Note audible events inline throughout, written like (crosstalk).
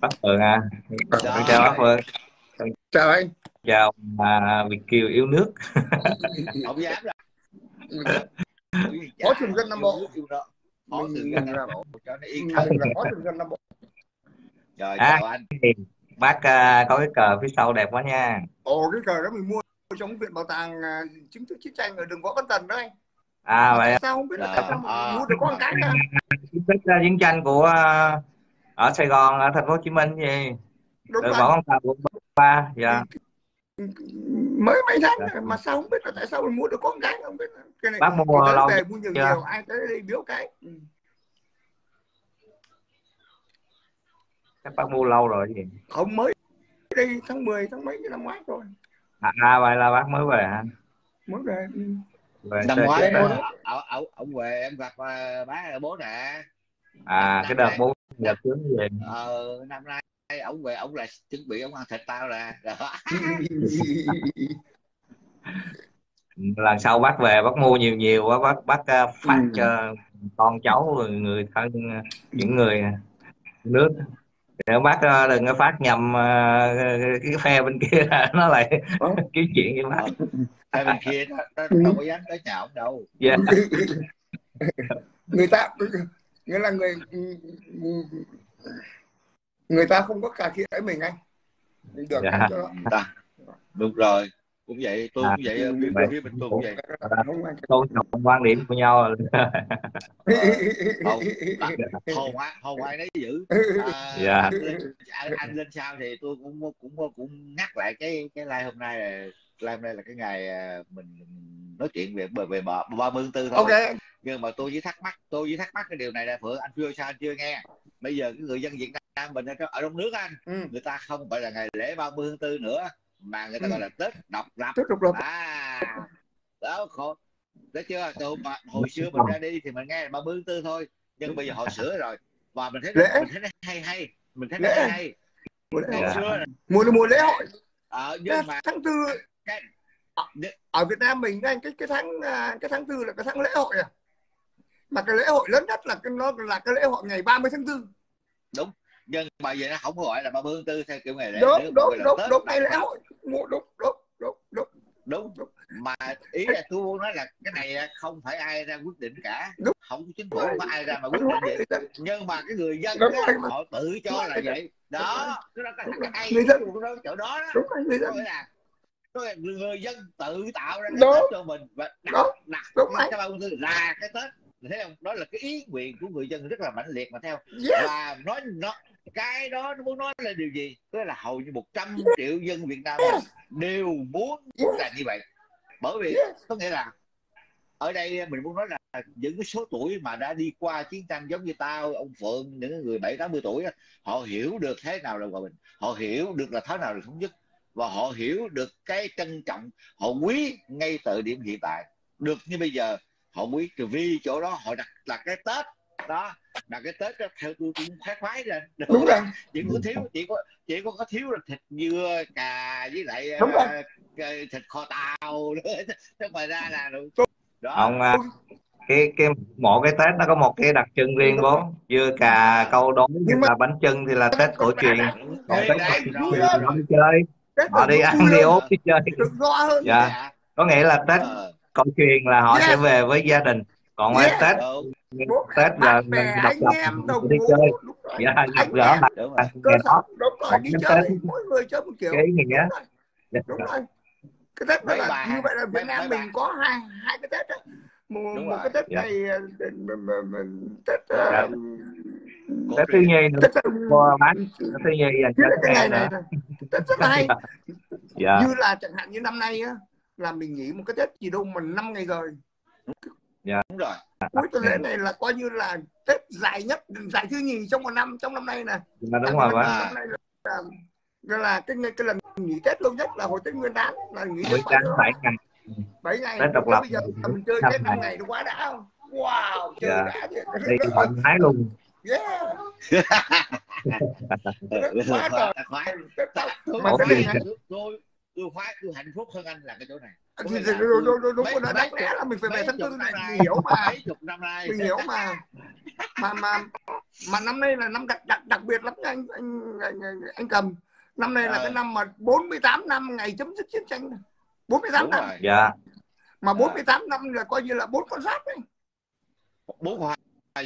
bác Phượng à. Con chào bác Phượng chào anh. Chào à, Việt Kiều yêu nước. (laughs) Không dám đâu phó thường dân Nam Bộ. Phó thường dân Nam Bộ cho nó yên thân là phó thường dân Nam Bộ. Rồi À. chào anh. bác à, có cái cờ phía sau đẹp quá nha. Ồ cái cờ đó mình mua trong viện bảo tàng à, chứng thức chiến tranh ở đường Võ Văn Tần đó anh. À vậy sao không biết là tại sao À. mà mua được có một cái ra chiến tích à, chiến tranh của à, ở Sài Gòn ở thành phố Hồ Chí Minh gì? Đúng rồi võ văn tần quận ba dạ. Mới mấy tháng rồi, mà sao không biết là tại sao mình mua được có một cái không biết cái này bác mua lâu về mua nhiều chưa? nhiều ai tới đây biếu cái. Ừ. chắc bác mua lâu rồi gì? Không mới đây tháng 10 tháng mấy năm ngoái rồi. À, à vậy là bác mới về hả? Mới về ừ. về năm ngoái ở ở ở ông về em gặp uh, bác ở bố nè à cái đợt bố giờ tướng về. Ờ năm nay ông về ông lại chuẩn bị ông ăn thịt tao đó. (laughs) Lần sau bác về bác mua nhiều nhiều quá bác bác phát Ừ. cho con cháu rồi người thân những người nước. Để bác à, đừng có phát nhầm à, cái phe bên kia (laughs) nó lại Ờ. (laughs) kiếm chuyện với bác. Hai bên kia nó, nó đâu có dám tới nhà ông đâu. Dạ. người ta nghĩa là người người ta không có cà khịa với mình anh. Mình được Dạ. cho. Đó. à, đúng rồi cũng vậy tôi À, cũng vậy phía, phía bên tôi cũng vậy. Tôn trọng quan điểm của nhau. (laughs) Không hồn ai hồn ai nấy giữ à, Dạ. anh, lên, anh, lên sau thì tôi cũng cũng cũng ngắt lại cái cái live hôm nay là live hôm nay là cái ngày à, mình nói chuyện về về ba mươi tư thôi. Ok nhưng mà tôi chỉ thắc mắc tôi chỉ thắc mắc cái điều này là phượng anh chưa sao anh chưa nghe. Bây giờ cái người dân Việt Nam mình ở trong, nước anh ừ. người ta không phải là ngày lễ 30 tháng 4 nữa mà người ta Ừ. gọi là Tết độc lập. Tiếp tục lập. À đó khổ. Thấy chưa? Từ mà hồi xưa mình ra đi thì mình nghe là 30 tháng 4 thôi nhưng bây giờ họ sửa rồi. Và mình thấy Lễ. mình thấy nó hay hay mình thấy nó hay hay. Mùa lễ. Hội xưa là mùa mùa lễ hội. Ờ, nhưng mà tháng tư. cái- ở Việt Nam mình anh cái cái tháng à, cái tháng tư là cái tháng lễ hội à mà cái lễ hội lớn nhất là cái nó là cái lễ hội ngày 30 tháng 4 nhưng mà giờ nó không gọi là 30 tháng 4 theo kiểu ngày lễ. Đúng đúng đúng đúng độc ngày lễ hội. Đúng đúng đúng đúng đúng. Đúng. mà ý là tôi muốn nói là cái này không phải ai ra quyết định cả. Đúng. không có chính phủ không có ai ra mà quyết định vậy. nhưng mà cái người dân Đúng mà- họ tự cho là vậy. Đó cái đó Đúng cái hay chỗ đó đó. Đúng rồi người có dân. Nghĩa là là người dân tự tạo ra cái Đúng. tết cho mình và đặt Đúng. đặt Đúng cái tư là cái tết thấy không? Đó là cái ý nguyện của người dân rất là mãnh liệt mà theo yes. Và nói nó cái đó nó muốn nói là điều gì? Tức là hầu như 100 triệu dân Việt Nam đều muốn là như vậy. Bởi vì Yes. có nghĩa là ở đây mình muốn nói là những cái số tuổi mà đã đi qua chiến tranh giống như tao ông Phượng những người bảy tám mươi tuổi họ hiểu được thế nào là hòa bình họ hiểu được là thế nào là thống nhất và họ hiểu được cái trân trọng họ quý ngay từ điểm hiện tại. Được như bây giờ họ quý từ vì chỗ đó họ đặt là cái tết. Đó là cái tết đó, theo tôi cũng khoái khoái ra đúng rồi. Chỉ có thiếu chỉ có chỉ có có thiếu là thịt dưa cà với lại Đúng rồi. ờ, thịt kho tàu nữa. (laughs) Chứ ngoài ra là đủ đó. Ông à, cái cái mỗi cái tết nó có một cái đặc trưng riêng bố dưa cà câu đối Nhưng mà- là bánh chưng thì là tết cổ truyền. còn tết cổ rồi, truyền thì rồi. họ đi chơi. Tết họ đi ăn đi uống đi chơi. Dạ. Có nghĩa là tết Ờ, cổ truyền là họ Yes. sẽ về với gia đình còn Yes. tết bố tết là lập em đồng đi chơi dạ gặp gỡ bạn đúng rồi. đúng đi chơi Tết- mỗi người chơi một kiểu cái nghĩa đúng rồi Dạ. cái tết đó là như vậy là Việt Nam mình có hai hai cái tết đó một, một cái tết Dạ. này ờ, mình- mình- mình- tết Dạ. ờ, tết thứ nhì nữa tết ờ, bác tết thứ nhì dành chứ cho cái các ngày em này nữa là tết rất là hay dạ như là chẳng hạn như năm nay á là mình nghỉ một cái tết gì đâu mà năm ngày rồi đúng rồi. Cuối tuần lễ này là coi như là tết dài nhất dài thứ nhì trong một năm trong năm nay nè. Dạ đúng rồi năm nay là, là, là, cái cái lần nghỉ tết lâu nhất là hồi tết nguyên đán là nghỉ tết bảy ngày. Bảy ngày. Tết độc lập. bây giờ mình chơi tết năm ngày. nó quá đã. Không wow chơi Dạ. đã đi thoải mái luôn. Yeah. (laughs) Quá trời. mà cái này này tôi khoái tôi hạnh phúc hơn anh là cái chỗ này. Thì- thì- là đúng đúng đúng đúng mấy- rồi đó đáng lẽ là mình phải về tháng tư năm này. nay- mình hiểu mà. mấy chục năm nay. Mình hiểu mà. Mà mà mà năm nay là năm đặc đặc, đặc biệt lắm nha anh anh, anh anh anh cầm. Năm nay là Ờ. cái năm mà 48 năm ngày chấm dứt chiến tranh này. 48 đúng năm. rồi. Dạ. Mà 48 năm là coi như là bốn con giáp đấy. Bốn hoa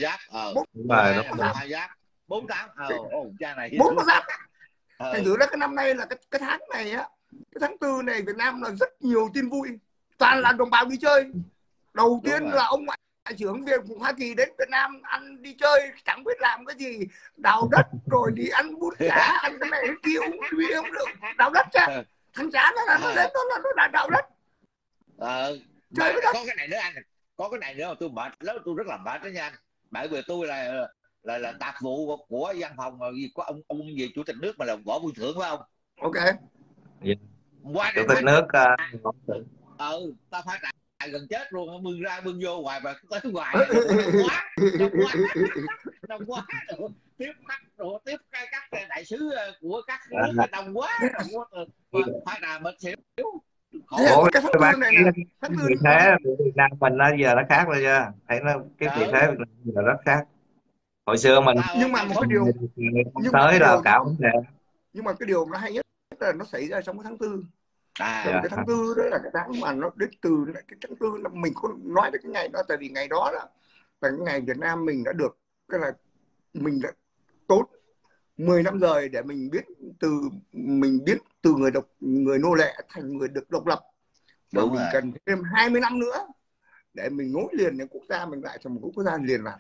giáp ờ. Bốn- hoa giáp. Bốn tám ờ cha này. bốn con giáp. Ờ, thành thử ra cái năm nay là cái cái tháng này á cái tháng tư này Việt Nam là rất nhiều tin vui. Toàn là đồng bào đi chơi. Đầu Đúng tiên rồi. là ông ngoại trưởng Việt của Hoa Kỳ đến Việt Nam ăn đi chơi chẳng biết làm cái gì. Đào đất rồi đi ăn bún chả (laughs) ăn cái này cái kia uống bia uống rượu. Đào đất cha Ờ. thằng chả nó là nó đến nó là nó là đào đất. Ờ. Chơi với đất. có cái này nữa anh. Có cái này nữa mà tôi mệt lắm tôi rất là mệt đó nha anh. Bởi vì tôi là là là tạp vụ của, văn phòng mà có ông ông gì chủ tịch nước mà là võ buôn thưởng phải không? Ok qua chủ tịch nước à, ừ ta phát đại gần chết luôn á, bưng ra bưng vô hoài mà tới hoài. Quá đông quá đông quá rồi. Tiếp khách rồi tiếp cái các đại sứ ờ, của các nước là đông quá đông quá Mà phải là mệt xỉu. Khổ. Thế Ủa, cái bạn tư này nè tư vị thế của Việt Nam mình nó giờ nó khác rồi chưa thấy nó cái vị Ừ. thế Việt Nam giờ rất khác. Hồi xưa mình nhưng mà một cái điều nhưng tới là cả vấn đề. nhưng mà cái điều nó hay nhất là nó xảy ra trong cái tháng tư à vì Dạ. cái tháng tư đó là cái tháng mà nó đến từ cái tháng tư là mình có nói đến cái ngày đó tại vì ngày đó là là cái ngày Việt Nam mình đã được cái là mình đã tốt 10 năm rồi để mình biết từ mình biết từ người độc người nô lệ thành người được độc lập và mình rồi. cần thêm 20 năm nữa để mình nối liền những quốc gia mình lại thành một quốc gia liền lạc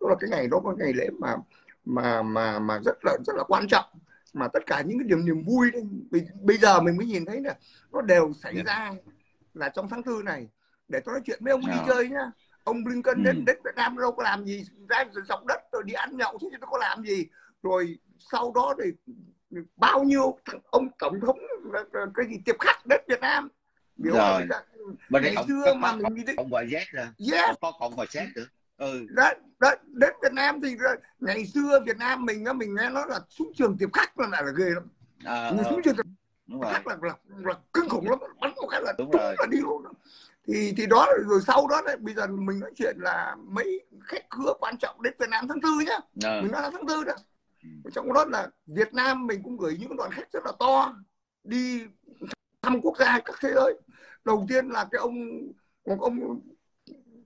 đó là cái ngày đó có ngày lễ mà mà mà mà rất là rất là quan trọng mà tất cả những cái niềm niềm vui đấy, bây, bây giờ mình mới nhìn thấy là nó đều xảy Dạ. ra là trong tháng tư này để tôi nói chuyện với ông đi Dạ. chơi nhá ông Blinken Ừ. đến đến Việt Nam đâu có làm gì ra dọc đất rồi đi ăn nhậu chứ nó có làm gì rồi sau đó thì bao nhiêu thằng ông tổng thống cái gì tiếp khách đến Việt Nam biểu Rồi. là ngày ông xưa mà mình đi đến cộng hòa Z nè yes có cộng hòa Z nữa ừ. Đó, đó, đến Việt Nam thì ngày xưa Việt Nam mình á, mình nghe nói là xuống trường tiếp khách là là ghê lắm. À, ờ, xuống trường rồi. khách là, là, là kinh khủng lắm bắn một cái là Đúng rồi. là đi luôn thì thì đó rồi sau đó này, bây giờ mình nói chuyện là mấy khách khứa quan trọng đến Việt Nam tháng tư nhá. Ờ, mình nói là tháng tư đó. Ừ. trong đó là Việt Nam mình cũng gửi những đoàn khách rất là to đi thăm quốc gia các thế giới. Đầu tiên là cái ông một ông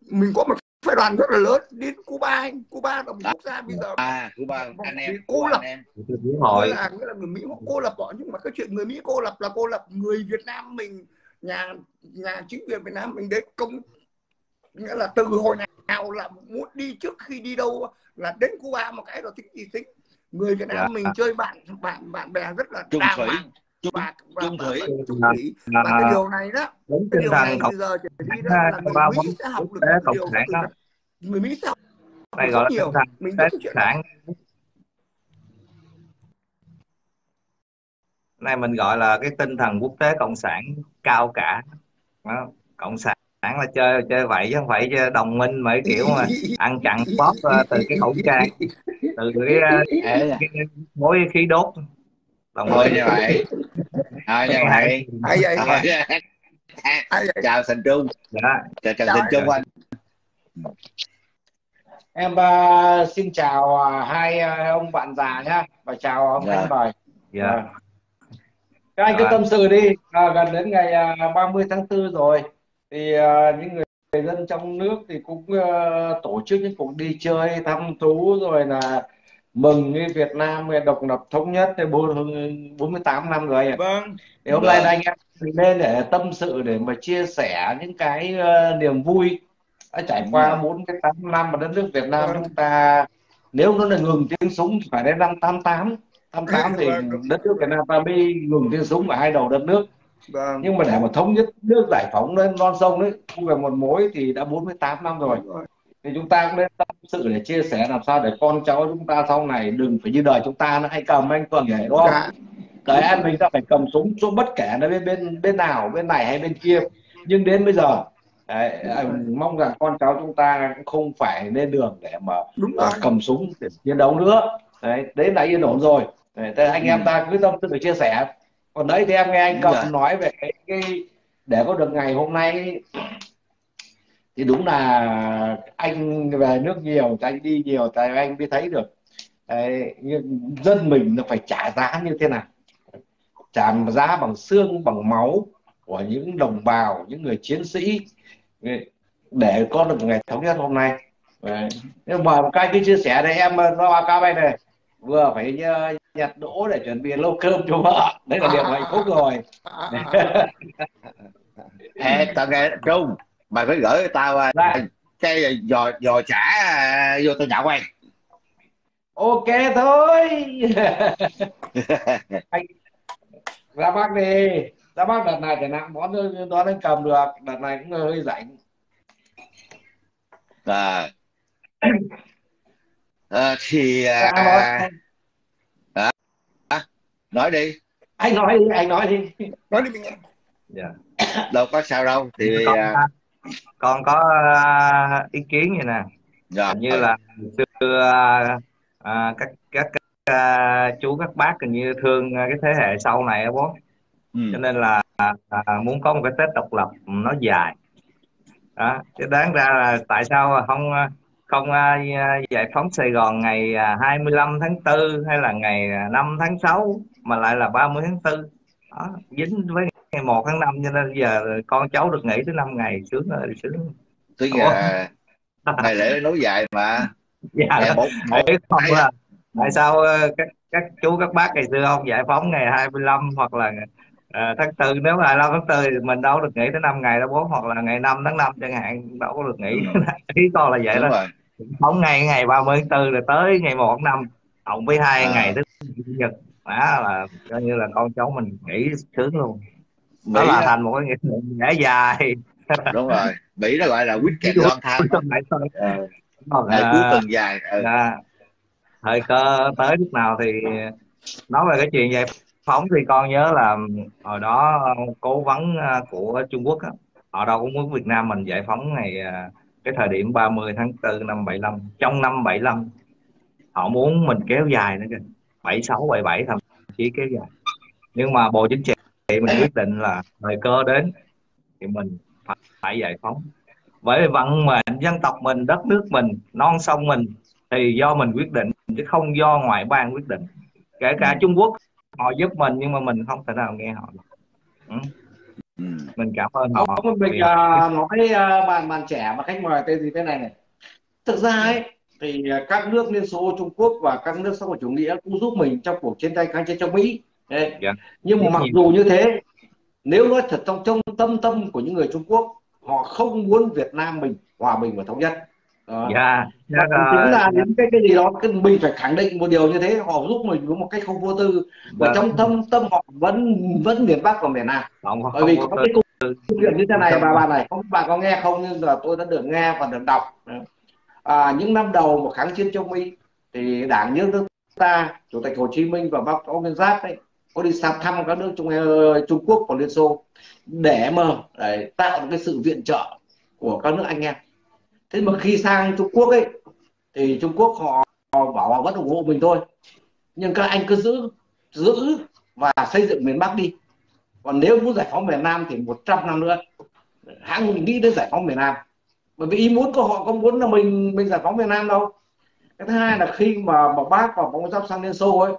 mình có một phái đoàn rất là lớn đến Cuba anh. Cuba là một quốc gia bây giờ à của ba anh em cô lập. anh em. Là nghĩa là người Mỹ họ cô lập họ. Nhưng mà cái chuyện người Mỹ cô lập là cô lập người Việt Nam mình nhà nhà chính quyền Việt Nam mình đến công nghĩa là từ hồi nào là muốn đi trước khi đi đâu là đến Cuba. Một cái rồi tính gì tính người Việt Nam Dạ. mình chơi bạn bạn bạn bè rất là thủy. hoàng Chung- và, chung thủy. và chung À, thủy và cái điều này đó đúng cái điều thần này cộng bây giờ chỉ đi đó là người Mỹ sẽ học được điều đó. cái- người Mỹ sẽ học đây được gọi là nhiều tinh thần mình biết cái chuyện cộng này sản này mình gọi là cái tinh thần quốc tế cộng sản cao cả đó. cộng sản là chơi chơi vậy chứ không phải chơi đồng minh mấy kiểu mà ăn chặn bóp ờ, từ cái khẩu trang từ cái, ờ, (laughs) Ê, cái mối khí đốt đồng thôi minh như vậy thôi. Như vậy ai vậy? Thôi, ai vậy? Chào thành trung. Dạ. chào chào thành anh. trung anh. Em uh, xin chào uh, hai uh, ông bạn già nhá. Và chào ông Dạ. Khánh Bời. dạ. Các anh cứ Dạ. tâm sự đi, à, gần đến ngày uh, 30 tháng 4 rồi thì uh, những người, người dân trong nước thì cũng uh, tổ chức những cuộc đi chơi thăm thú rồi là mừng cái Việt Nam độc lập thống nhất thì bốn- 48 năm rồi ạ. vâng Thì hôm Vâng. nay là anh em lên để tâm sự để mà chia sẻ những cái uh, niềm vui đã trải qua Vâng. 48 năm mà đất nước Việt Nam Vâng. chúng ta nếu nó là ngừng tiếng súng thì phải đến năm 88 88 (laughs) thì Vâng, đúng. đất nước Việt Nam ta mới ngừng tiếng súng ở hai đầu đất nước vâng nhưng mà để mà thống nhất nước giải phóng lên non sông đấy thu về một mối thì đã 48 năm rồi Đúng rồi. Thì chúng ta cũng nên tâm sự để chia sẻ làm sao để con cháu chúng ta sau này đừng phải như đời chúng ta nó hay cầm anh Cường nhảy đúng không? Dạ. đời an mình ta phải cầm súng cho bất kể nó bên bên bên nào bên này hay bên kia. Nhưng đến bây giờ đấy, anh mong rằng con cháu chúng ta cũng không phải lên đường để mà đúng à, cầm súng để chiến đấu nữa. Đấy đấy là yên ổn rồi. Đấy, thế anh em ta cứ tâm sự để chia sẻ. Còn đấy thì em nghe anh cầm Dạ. nói về cái, cái để có được ngày hôm nay thì đúng là anh về nước nhiều thì anh đi nhiều tại anh mới thấy được. Đấy, dân mình nó phải trả giá như thế nào? Trả giá bằng xương bằng máu của những đồng bào những người chiến sĩ ừ, để có được ngày thống nhất hôm nay. Đấy. nhưng mà một cái chia sẻ đây em ờ, lo cao bay này vừa phải nhặt đỗ để chuẩn bị lâu cơm cho vợ. Đấy là điều hạnh phúc rồi. (laughs) Ê, tao nghe trung mày phải gửi tao uh, dạ. cái giò giò chả uh, vô tao nhậu quay ok thôi. (laughs) Ra bác đi. Ra bác đợt này thì nặng món đó anh cầm được đợt này cũng hơi rảnh. À, à thì à, à, à, à, nói đi. Anh nói đi anh nói đi. Nói đi mình nghe dạ. Đâu có sao đâu thì con, à... con có uh, ý kiến vậy nè dạ. như là xưa uh, các các uh, chú các bác hình như thương cái thế hệ sau này đó bố ừ. cho nên là uh, muốn có một cái tết độc lập nó dài đó chứ đáng ra là tại sao không không giải phóng Sài Gòn ngày 25 tháng 4 hay là ngày 5 tháng 6 mà lại là 30 tháng 4 đó, dính với ngày 1 tháng 5 cho nên giờ con cháu được nghỉ tới 5 ngày sướng rồi sướng. Tức là ngày lễ nối dài mà. Dạ. Ngày một, một không là tại sao các các chú các bác ngày xưa không giải phóng ngày 25 hoặc là à, tháng tư? Nếu mà 25 tháng tư thì mình đâu được nghỉ tới 5 ngày đâu bố hoặc là ngày 5 tháng 5 chẳng hạn đâu có được nghỉ. (laughs) Ý con là vậy Đúng đó. rồi. phóng ngày ngày 30 tháng 4 rồi tới ngày 1 tháng 5 cộng với hai à. ngày thứ nhật đó là coi như là con cháu mình nghỉ sướng luôn. Đó là thành một cái nghĩa lễ dài. Đúng rồi. Mỹ nó gọi là (laughs) weekend long time ờ. ngày cuối tuần dài. Ừ. à, thời cơ tới lúc nào thì nói về cái chuyện giải phóng thì con nhớ là hồi đó cố vấn à, của Trung Quốc họ đâu cũng muốn Việt Nam mình giải phóng ngày à, cái thời điểm 30 tháng 4 năm 75 trong năm 75 họ muốn mình kéo dài nữa kìa 76 77 thậm chí kéo dài. Nhưng mà bộ chính trị mình quyết định là thời cơ đến thì mình phải, phải giải phóng. Bởi vì vận mệnh dân tộc mình đất nước mình non sông mình thì do mình quyết định chứ không do ngoại bang quyết định. Kể cả ừ. Trung Quốc họ giúp mình nhưng mà mình không thể nào nghe họ ừ. ừ. mình cảm ơn họ. mình vì... uh, nói uh, bạn bạn trẻ mà khách mời tên gì thế này này. Thực ra ấy thì các nước Liên Xô Trung Quốc và các nước xã hội chủ nghĩa cũng giúp mình trong cuộc chiến tranh kháng chiến chống Mỹ Đấy. Yeah. nhưng mà mặc dù như thế nếu nói thật trong trong tâm tâm của những người Trung Quốc họ không muốn Việt Nam mình hòa bình và thống nhất đó. Yeah. Yeah. chính là những cái cái gì đó cái mình phải khẳng định một điều như thế họ giúp mình với một cách không vô tư và yeah. Vâng. trong tâm tâm họ vẫn vẫn miền Bắc và miền Nam không, bởi vì có cái câu chuyện như thế này bà bà này không bà có nghe không nhưng là tôi đã được nghe và được đọc à, những năm đầu một kháng chiến chống Mỹ thì đảng nước nước ta chủ tịch Hồ Chí Minh và bác Võ Nguyên Giáp ấy có đi sang thăm các nước Trung ờ, Trung Quốc và Liên Xô để mà để tạo một cái sự viện trợ của các nước anh em. Thế mà khi sang Trung Quốc ấy thì Trung Quốc họ, họ bảo họ vẫn ủng hộ mình thôi. Nhưng các anh cứ giữ giữ và xây dựng miền Bắc đi. Còn nếu muốn giải phóng miền Nam thì 100 năm nữa hãng nghĩ đến giải phóng miền Nam bởi vì ý muốn của họ có muốn là mình mình giải phóng miền Nam đâu. Cái thứ hai là khi mà, mà bác và bóng giáp sang Liên Xô ấy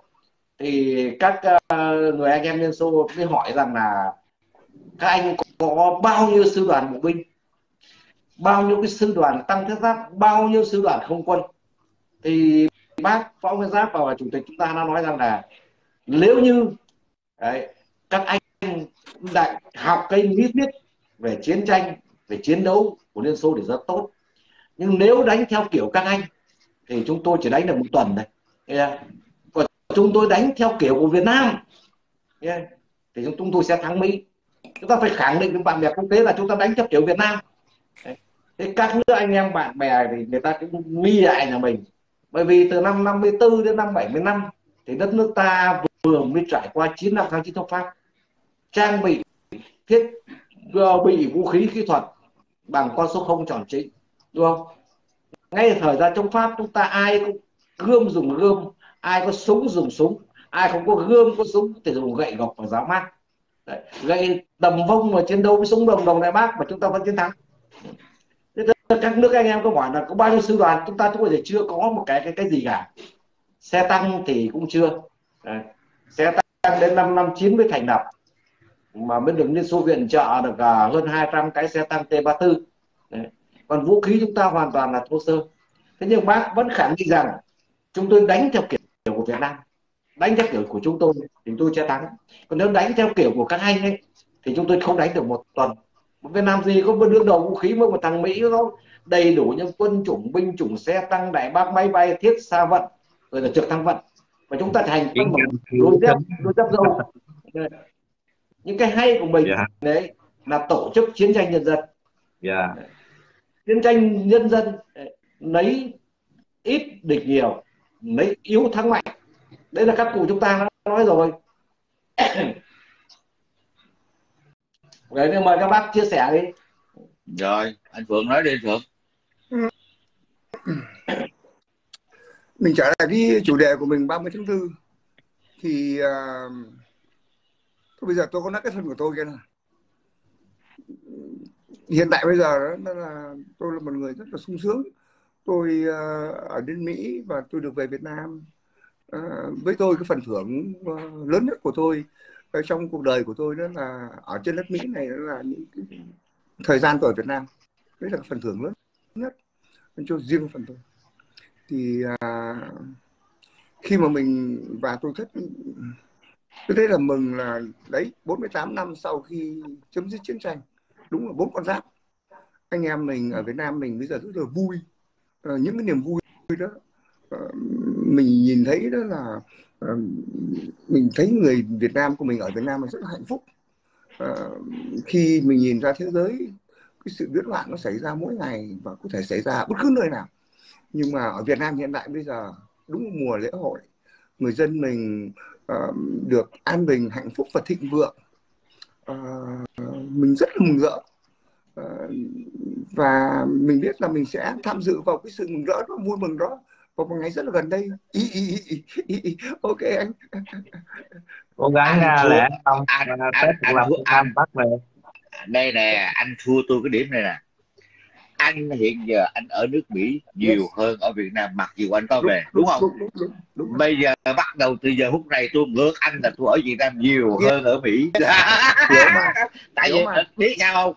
thì các uh, người anh em Liên Xô mới hỏi rằng là các anh có bao nhiêu sư đoàn bộ binh? Bao nhiêu cái sư đoàn tăng thiết giáp? Bao nhiêu sư đoàn không quân? Thì bác võ nguyên giáp và chủ tịch chúng ta đã nói rằng là nếu như đấy, các anh đại học cái lý thuyết về chiến tranh về chiến đấu của liên xô thì rất tốt. Nhưng nếu đánh theo kiểu các anh, thì chúng tôi chỉ đánh được một tuần này. Còn chúng tôi đánh theo kiểu của việt nam thì chúng tôi sẽ thắng mỹ. Chúng ta phải khẳng định với bạn bè quốc tế là chúng ta đánh theo kiểu việt nam. Thế các nước anh em bạn bè thì người ta cũng nghi lại nhà mình. Bởi vì từ năm 54 đến năm 75 thì đất nước ta vừa mới trải qua 9 năm kháng chiến chống pháp. Trang bị thiết ờ, bị vũ khí kỹ thuật bằng con số không tròn chính đúng không? Ngay thời gian chống pháp chúng ta ai cũng gươm dùng gươm ai có súng dùng súng ai không có gươm có súng thì dùng gậy gộc và giáo mát. Đấy, gậy tầm vông mà chiến đấu với súng đồng đồng đại bác mà chúng ta vẫn chiến thắng. Các nước anh em có hỏi là có bao nhiêu sư đoàn chúng ta cũng ta chưa có một cái cái cái gì cả. Xe tăng thì cũng chưa. Đấy. xe tăng đến năm năm chín mới thành lập mà mới được Liên Xô viện trợ được uh, hơn 200 cái xe tăng T34 Đấy. còn vũ khí chúng ta hoàn toàn là thô sơ. Thế nhưng bác vẫn khẳng định rằng chúng tôi đánh theo kiểu của Việt Nam. Đánh theo kiểu của chúng tôi thì tôi sẽ thắng. Còn nếu đánh theo kiểu của các anh ấy thì chúng tôi không đánh được một tuần. Việt Nam gì có một đương đầu vũ khí mà một thằng Mỹ nó đầy đủ những quân chủng binh chủng xe tăng đại bác máy bay thiết xa vận rồi là trực thăng vận. Và chúng ta thành công một đôi dép đôi dép dâu những cái hay của mình yeah. Dạ. đấy là tổ chức chiến tranh nhân dân yeah. Dạ. chiến tranh nhân dân lấy ít địch nhiều lấy yếu thắng mạnh đấy là các cụ chúng ta nói rồi (coughs) đấy nhưng mà các bác chia sẻ đi rồi anh Phượng nói đi Phượng mình trở lại cái chủ đề của mình 30 tháng 4 thì uh, bây giờ tôi có nói cái thân của tôi kia nào hiện tại bây giờ đó là tôi là một người rất là sung sướng. Tôi uh, ở đến Mỹ và tôi được về Việt Nam. Uh, với tôi cái phần thưởng uh, lớn nhất của tôi uh, trong cuộc đời của tôi đó là ở trên đất Mỹ này đó là những cái thời gian tôi ở Việt Nam. Đấy là phần thưởng lớn nhất cho riêng phần tôi. Thì uh, khi mà mình và tôi thích tôi thấy là mừng là đấy 48 năm sau khi chấm dứt chiến tranh đúng là bốn con giáp. Anh em mình ở Việt Nam mình bây giờ rất là vui. À, những cái niềm vui đó à, mình nhìn thấy đó là à, mình thấy người Việt Nam của mình ở Việt Nam mình rất là hạnh phúc. À, khi mình nhìn ra thế giới cái sự biến loạn nó xảy ra mỗi ngày và có thể xảy ra bất cứ nơi nào. Nhưng mà ở Việt Nam hiện tại bây giờ đúng mùa lễ hội người dân mình uh, được an bình hạnh phúc và thịnh vượng. Uh, mình rất là mừng rỡ. Uh, và mình biết là mình sẽ tham dự vào cái sự mừng rỡ đó vui mừng đó vào một ngày rất là gần đây. Ý, ý, ý, ý, ý. ok anh. Cố gắng anh lẽ không anh, anh, anh, anh, anh, bắt về. Đây nè anh thua tôi cái điểm này nè anh hiện giờ anh ở nước Mỹ nhiều yes. hơn ở Việt Nam mặc dù anh có về đúng, đúng không? đúng, đúng, đúng, đúng. bây giờ bắt đầu từ giờ phút này tôi ngược anh là tôi ở Việt Nam nhiều yes. hơn ở Mỹ. (laughs) Tại vì biết sao không?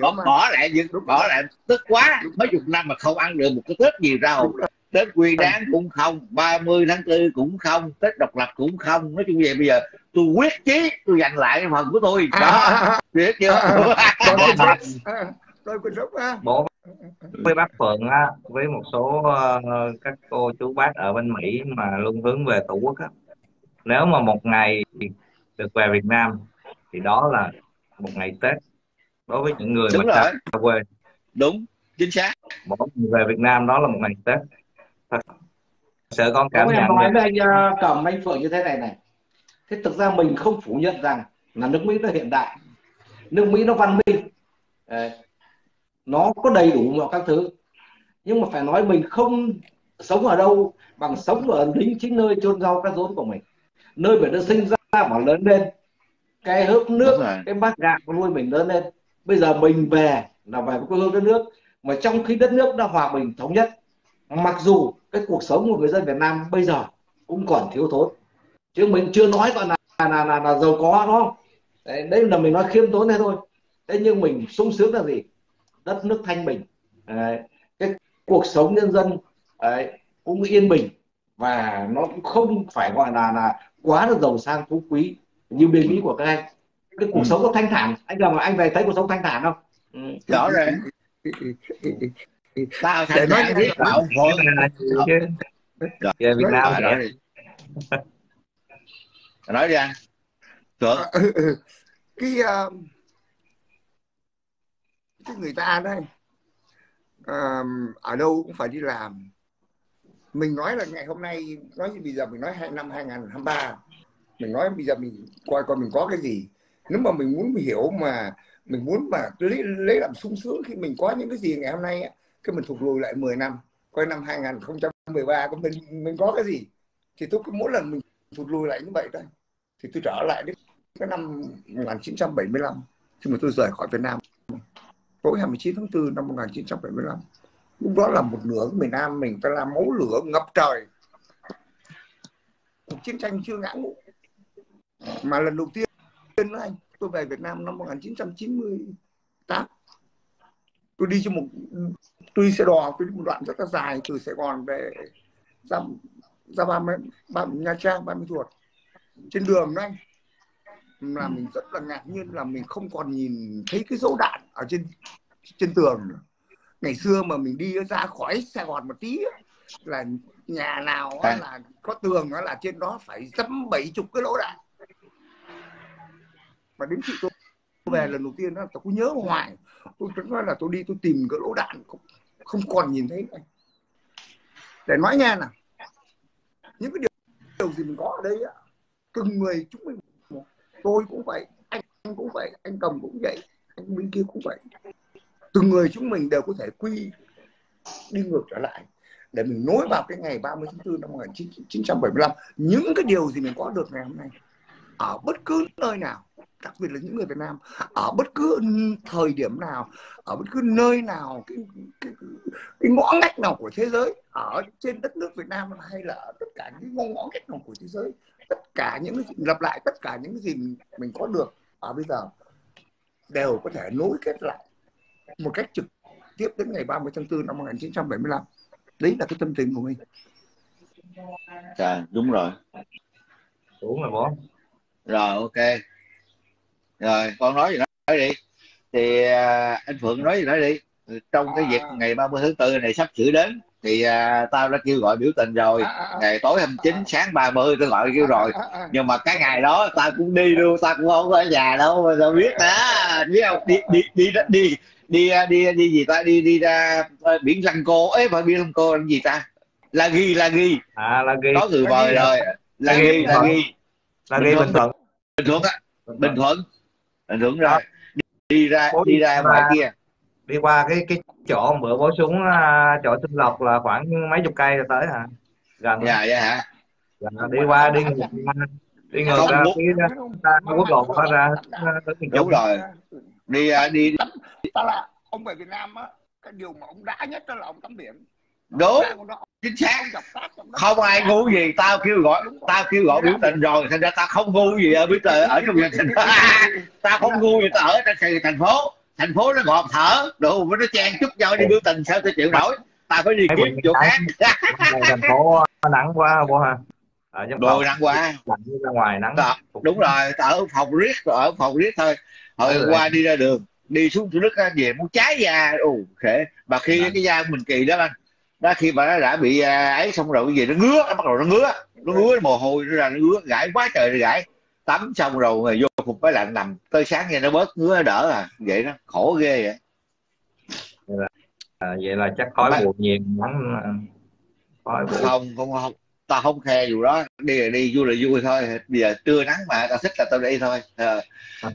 Bỏ, bỏ lại những bỏ lại tức quá. Mấy chục năm mà không ăn được một cái tết gì rau tết quy đáng cũng không 30 tháng 4 cũng không tết độc lập cũng không. Nói chung về bây giờ tôi quyết chí tôi giành lại phần của tôi. Đó. à, à, à. biết chưa tôi cũng sống ha bố với bác Phượng á, với một số uh, các cô chú bác ở bên Mỹ mà luôn hướng về tổ quốc á, nếu mà một ngày được về Việt Nam thì đó là một ngày Tết đối với những người đúng mà xa quê. Đúng chính xác. Mỗi người về Việt Nam đó là một ngày Tết. Thật sợ con cảm nhận nói với anh uh, cầm anh Phượng như thế này này. Thế thực ra mình không phủ nhận rằng là nước Mỹ nó hiện đại. Nước Mỹ nó văn minh nó có đầy đủ mọi các thứ. Nhưng mà phải nói mình không sống ở đâu bằng sống ở chính chính nơi chôn rau các rốn của mình. Nơi mình đã sinh ra và lớn lên. Cái hớp nước cái bát gạo nuôi mình lớn lên. Bây giờ mình về là về quê hương đất nước. Mà trong khi đất nước đã hòa bình thống nhất mặc dù cái cuộc sống của người dân Việt Nam bây giờ cũng còn thiếu thốn. Chứ mình chưa nói gọi là là là, là giàu có đúng không? Đấy, đây là mình nói khiêm tốn thế thôi. Thế nhưng mình sung sướng là gì đất nước thanh bình. Đấy, cái cuộc sống nhân dân đấy, cũng yên bình. Và nó cũng không phải gọi là là quá là giàu sang phú quý như bên mỹ của các anh. Cái cuộc ừ. sống nó thanh thản. Anh rằng là anh về thấy cuộc sống thanh thản không? Ừ. rõ rồi tao để nói như thế bảo về Việt Nam nói, nói đi anh. Cái uh, cái người ta đây à, ở đâu cũng phải đi làm. Mình nói là ngày hôm nay nói như bây giờ mình nói hai năm 2023 mình nói bây giờ mình coi coi mình có cái gì. Nếu mà mình muốn hiểu mà mình muốn mà lấy lấy làm sung sướng khi mình có những cái gì ngày hôm nay cái mình thụt lùi lại 10 năm coi năm 2013 của mình mình có cái gì thì tôi cứ mỗi lần mình thụt lùi lại như vậy thôi. Thì tôi trở lại đến cái năm 1975 khi mà tôi rời khỏi Việt Nam tối 29 tháng 4 năm 1975 lúc đó là một nửa miền Nam mình phải làm máu lửa ngập trời. Cuộc chiến tranh chưa ngã ngũ. Mà lần đầu tiên đó anh, tôi về Việt Nam năm 1998 tôi đi cho một, tôi đi xe đò, tôi đi một đoạn rất là dài từ Sài Gòn về ra ra ba mươi, ba, Nha Trang ba mươi thuột trên đường đó anh, là mình rất là ngạc nhiên là mình không còn nhìn thấy cái dấu đạn ở trên trên tường. Ngày xưa mà mình đi ra khỏi Sài Gòn một tí là nhà nào là có tường là trên đó phải dăm bảy chục cái lỗ đạn. Mà đến khi tôi về lần đầu tiên đó tôi cứ nhớ hoài. Tôi nói là tôi đi tôi tìm cái lỗ đạn không, không còn nhìn thấy này. để nói nghe nào. Những cái điều, điều gì mình có ở đây á từng người chúng mình tôi cũng vậy anh cũng vậy anh cầm cũng vậy anh bên kia cũng vậy. Từng người chúng mình đều có thể quy đi ngược trở lại. Để mình nối vào cái ngày 30 tháng 4 năm 1975 những cái điều gì mình có được ngày hôm nay ở bất cứ nơi nào đặc biệt là những người Việt Nam ở bất cứ thời điểm nào ở bất cứ nơi nào cái, cái, cái ngõ ngách nào của thế giới ở trên đất nước Việt Nam hay là ở tất cả những ngõ ngõ ngách nào của thế giới tất cả những lặp lại tất cả những gì mình, mình có được ở bây giờ đều có thể nối kết lại một cách trực tiếp đến ngày 30 tháng 4 năm 1975 đấy là cái tâm tình của mình. À, đúng rồi. Đúng rồi bố rồi ok. Rồi con nói gì nói đi. Thì à, anh Phượng nói gì nói đi. Trong cái việc ngày 30 tháng 4 này sắp sửa đến thì à, tao đã kêu gọi biểu tình rồi. À, à, ngày tối 29 sáng 30 tôi gọi kêu rồi. nhưng mà cái ngày đó tao cũng đi luôn tao cũng không ở nhà đâu mà tao biết đó biết không? Đi đi đi đi đi đi đi, đi gì ta? Đi đi ra biển lăng cô. Ấy phải biển lăng cô là gì ta? Là ghi là ghi. À là ghi. Có người vời rồi. Là ghi là ghi. Là ghi bình thuận. Bình thuận á. Bình thuận. Bình thuận rồi. Đi ra đi ra ngoài kia đi qua cái cái chỗ bữa bố súng uh, chỗ sinh lộc là khoảng mấy chục cây rồi tới hả? Gần. Dạ dạ hả? Dạ, đi qua đi ngược đi ngược ra phía quốc lộ qua ra đúng rồi. Đi đi ta là ông về Việt Nam á cái điều mà ông đã nhất đó là ông tắm biển. Đúng. Chính xác. không ai ngu gì tao kêu gọi tao kêu gọi biểu tình rồi thành ra tao không ngu gì ở biểu tình ở trong đình (laughs) tao không ngu gì tao ở trong thành phố thành phố nó ngọt thở đồ nó chen chút nhau đi biểu tình sao tôi chịu nổi? Tao phải đi kiếm chỗ khác. thành phố nắng quá bố ha? Ở đồ nắng quá. Ra ngoài nắng. Đó, đúng rồi ở phòng riết ở phòng riết thôi. Hồi ừ, qua đi ra đường đi xuống thủ đức về muốn cháy da. Ù khể. Mà khi à. cái da mình kỳ đó anh. Đó khi mà nó đã bị à, ấy xong rồi cái gì nó ngứa nó bắt đầu nó ngứa. Nó ngứa mồ hôi nó ra nó ngứa gãi quá trời nó gãi tắm xong rồi rồi vô phục cái lạnh nằm tới sáng nghe nó bớt ngứa nó đỡ à. Vậy đó khổ ghê vậy. Vậy là, à, vậy là chắc khói buồn nhiều nắng à, khói buồn không không không. Tao không khe dù đó. Đi là đi vui là vui thôi. Bây giờ trưa nắng mà tao thích là tao đi thôi. À,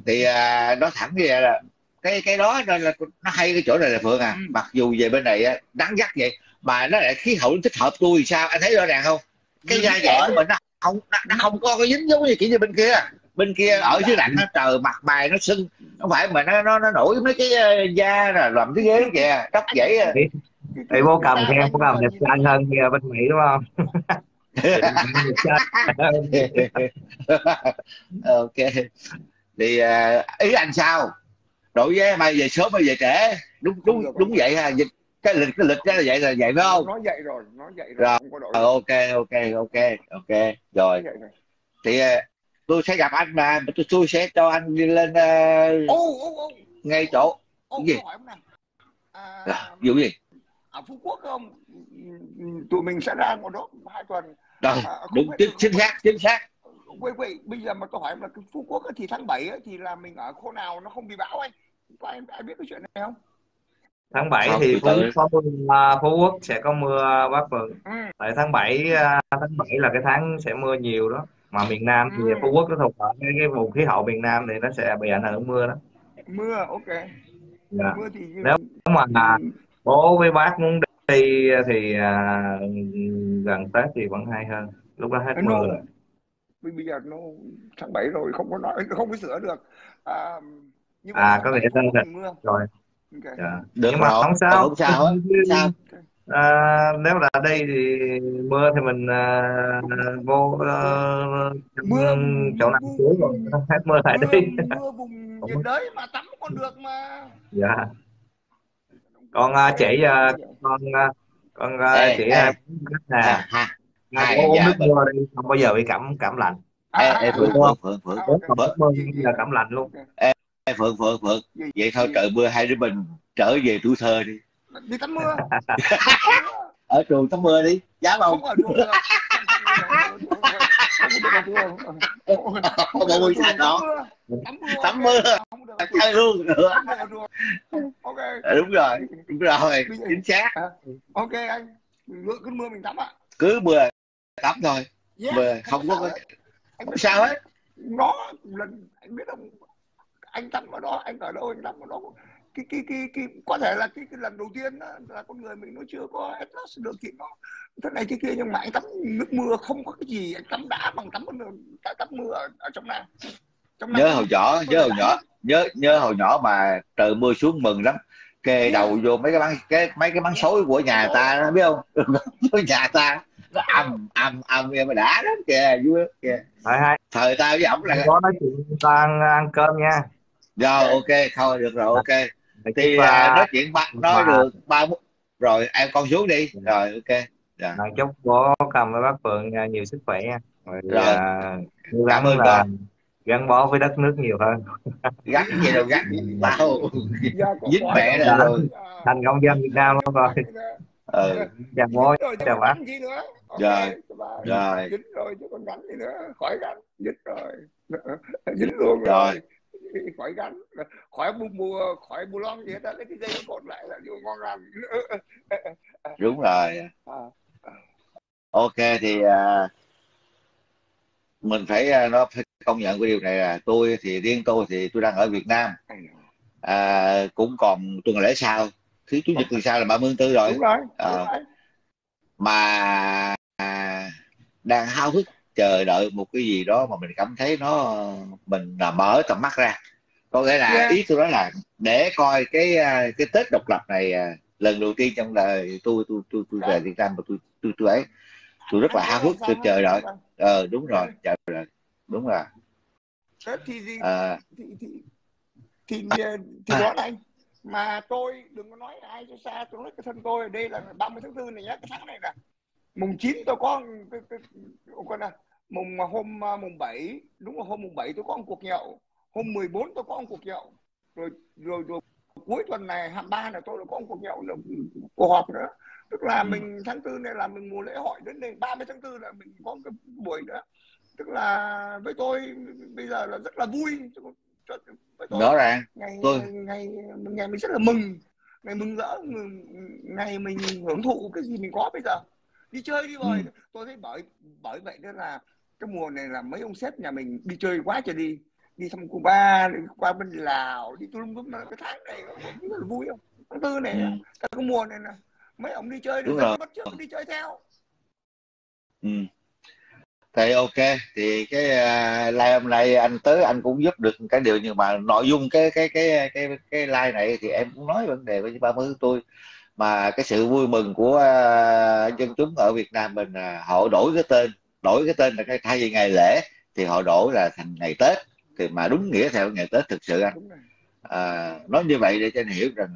thì à, nó thẳng như vậy là cái cái đó là nó hay cái chỗ này là phượng à. Ừ. mặc dù về bên này nắng gắt vậy mà nó lại khí hậu nó thích hợp tôi thì sao? Anh thấy rõ ràng không? Cái da dẻ của mình nó không nó, nó không có cái dính giống như kiểu như bên kia. Bên kia ở dưới lạnh nó trời mặt bài nó sưng. Không phải mà nó nó, nó nổi mấy cái ờ, da là làm cái ghế kìa. Tóc dãy thì bố cầm khen bố cầm đẹp trai hơn kia bên mỹ đúng không? (laughs) Ok. Thì uh, ý anh sao? Đổi vé bay về sớm hay về trễ? Đúng đúng đúng vậy ha cái lịch cái lịch cái là vậy là vậy phải không? nói vậy rồi nói vậy rồi, rồi. Ờ, ok ok ok ok. Rồi. rồi. Thì uh, tôi sẽ gặp anh mà tôi, tôi sẽ cho anh đi lên uh, ô, ô, ô. ngay chỗ. Ô, gì? à, à, vụ gì? ở phú quốc không? Tụi mình sẽ ra một đó hai tuần. Đâu, à, đúng chính, chính xác chính xác. Quay quay bây giờ mà tôi hỏi là phú quốc thì tháng 7 thì là mình ở khu nào nó không bị bão anh có ai, ai biết cái chuyện này không tháng 7 không, thì Phú, có mưa, Phú Quốc sẽ có mưa bác Phượng ừ. tại tháng 7 à, tháng 7 là cái tháng sẽ mưa nhiều đó. Mà miền Nam thì ừ. Phú Quốc nó thuộc ở cái, cái vùng khí hậu miền Nam thì nó sẽ bị ảnh hưởng mưa đó. Mưa ok. Dạ. mưa thì nếu mà bố với bác muốn đi thì à, gần Tết thì vẫn hay hơn. Lúc đó hết mưa rồi. Bây giờ nó tháng 7 rồi không có nói không có sửa được. À, nhưng mà à có nghĩa là rồi Ok. dạ. được nhưng mà rồi không sao. Không sao hết. Sao? à, nếu là đây thì mưa thì mình à, vô à, Mưa- chỗ nào xuống rồi hết mưa lại mưa, đi. mưa vùng nhiệt đới mà tắm còn được mà. Dạ. Con à, chị à, con à, con à, Ê, chị ê. à, nè à, ha. à, hai uống dạ, nước mưa đi không bao giờ bị cảm cảm lạnh. Ê, À, ê, à, phượng à, phượng phượng phượng à, nước mưa là cảm lạnh luôn. Ê, phượng phượng phượng. Gì- vậy thôi trời mưa hai đứa mình trở về tuổi thơ đi. Đi tắm mưa. (laughs) Ở trường tắm mưa đi. Dám không không ở được không có mưa. Sạch đó tắm mưa. Luôn nữa. Ok. Ờ, đúng rồi đúng rồi. Chính xác. Ok anh. Cứ mưa mình tắm ạ. Cứ mưa tắm thôi. Mưa không có sao hết. Nó lần anh biết không anh tắm ở đó anh ở đâu anh tắm ở đó. Cái cái cái cái có thể là cái, cái lần đầu tiên đó, là con người mình nó chưa có Atlas được thì nó thế này thế kia nhưng mà anh tắm nước mưa không có cái gì anh tắm đã bằng tắm tắm, tắm mưa ở, ở trong nam trong nhớ hồi nhỏ nhớ hồi nhỏ nhớ nhớ hồi nhỏ mà trời mưa xuống mừng lắm. Kê đầu vô mấy cái bắn cái mấy cái bắn xối của nhà ta đó biết không? (laughs) Của nhà ta. Nó ầm ầm ầm em mà đã lắm kìa vui kìa. Thôi hai. Thời tao với ổng là có nói chuyện ta ăn, ăn cơm nha rồi ok thôi được rồi ok. Để thì chúc, à, à, nói chuyện ba nói được ba phút. rồi em con xuống đi. Rồi ok. À, chúc bố cầm với bác Phượng à, nhiều sức khỏe nha. Rồi, Rồi. à, Cảm ơn là gắn bó với đất nước nhiều hơn. Gắt gì đâu gắt bao. Dạ, dính mẹ rồi rồi thành công dân Việt Nam luôn rồi ừ. chào bố chào bác. gắn gì nữa? Ok, Rồi. rồi dính rồi chứ còn gắn gì nữa? Khỏi gắn. Dính rồi. Dính luôn Rồi. rồi khỏi gắn khỏi bu mùa khỏi bù lon gì hết lấy cái dây nó cột lại là vô ngon lành. (laughs) Đúng rồi. À, ok thì à, mình phải à, nó phải công nhận cái điều này là tôi thì riêng tôi thì tôi đang ở Việt Nam. À, cũng còn tuần lễ sau thứ chủ nhật tuần sau là 30 tháng 4 rồi. Đúng rồi Ờ. đúng rồi. mà à, đang háo hức chờ đợi một cái gì đó mà mình cảm thấy nó mình là mở tầm mắt ra. Có nghĩa là Yeah. ý tôi nói là để coi cái à, cái Tết độc lập này à, lần đầu tiên trong đời tôi tôi tôi tôi về Việt Nam và tôi tôi tôi ấy tôi rất là háo hức tôi chờ đợi. Ờ đúng rồi chờ đợi. Đúng rồi. Thế thì gì? À, thì thì thì, thì, thì đó anh mà tôi đừng có nói ai cho xa tôi nói cái thân tôi ở đây là 30 tháng 4 này nhá cái tháng này là mùng 9 tôi có cái, cái, con à, mùng hôm à, mùng 7 đúng là hôm mùng 7 tôi có một cuộc nhậu. Hôm 14 tôi có một cuộc nhậu. Rồi rồi, rồi cuối tuần này 23 là tôi đã có một cuộc nhậu nữa, cuộc họp nữa. Tức là Ừ. mình tháng tư này là mình mùa lễ hội đến đây 30 tháng 4 là mình có cái buổi nữa. Tức là với tôi bây giờ là rất là vui. Với tôi rõ ràng. ngày tôi- ngày ngày mình rất là mừng. Ngày mừng rỡ ngày mình hưởng thụ cái gì mình có bây giờ đi chơi đi rồi Ừ. tôi thấy bởi bởi vậy nên là cái mùa này là mấy ông sếp nhà mình đi chơi quá trời đi đi thăm Cuba đi qua bên Lào đi tùm lum cái tháng này rất là vui không tháng tư này ừ. cái, cái mùa này là mấy ông đi chơi Đúng rồi bắt trước đi chơi theo Ừ. Thì ok thì cái uh, live hôm nay anh tới anh cũng giúp được cái điều nhưng mà nội dung cái cái cái cái cái live này thì em cũng nói vấn đề với ba mươi tôi mà cái sự vui mừng của à, dân chúng ở Việt Nam mình là họ đổi cái tên đổi cái tên là cái thay vì ngày lễ thì họ đổi là thành ngày Tết. Thì mà đúng nghĩa theo ngày Tết thực sự anh. À, nói như vậy để cho anh hiểu rằng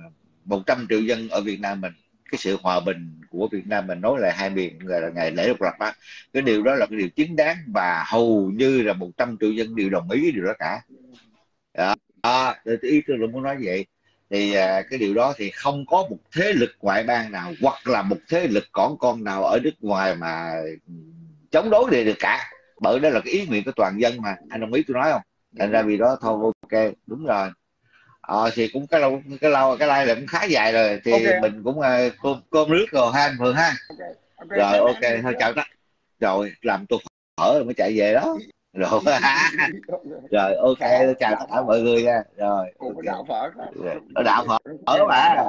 100 triệu dân ở Việt Nam mình cái sự hòa bình của Việt Nam mình nói là hai miền là ngày lễ độc lập á cái điều đó là cái điều chính đáng và hầu như là 100 triệu dân đều đồng ý điều đó cả. Đó à, ý tôi muốn nói vậy thì à, cái điều đó thì không có một thế lực ngoại bang nào hoặc là một thế lực cỏn con nào ở nước ngoài mà chống đối được được cả. Bởi đó là cái ý nguyện của toàn dân mà. Anh đồng ý tôi nói không? Thành ra vì đó thôi ok đúng rồi. Ờ thì cũng cái lâu cái lâu cái like là cũng khá dài rồi. Thì Ok. mình cũng uh, cơm cơm nước rồi ha anh Phương ha. Ok. Rồi sếp ok thôi chào ta rồi làm tôi phở rồi mới chạy về đó rồi. (laughs) Rồi ok chào tất cả mọi người nha. Rồi ok. đạo Rồi, ở đạo phở phở mà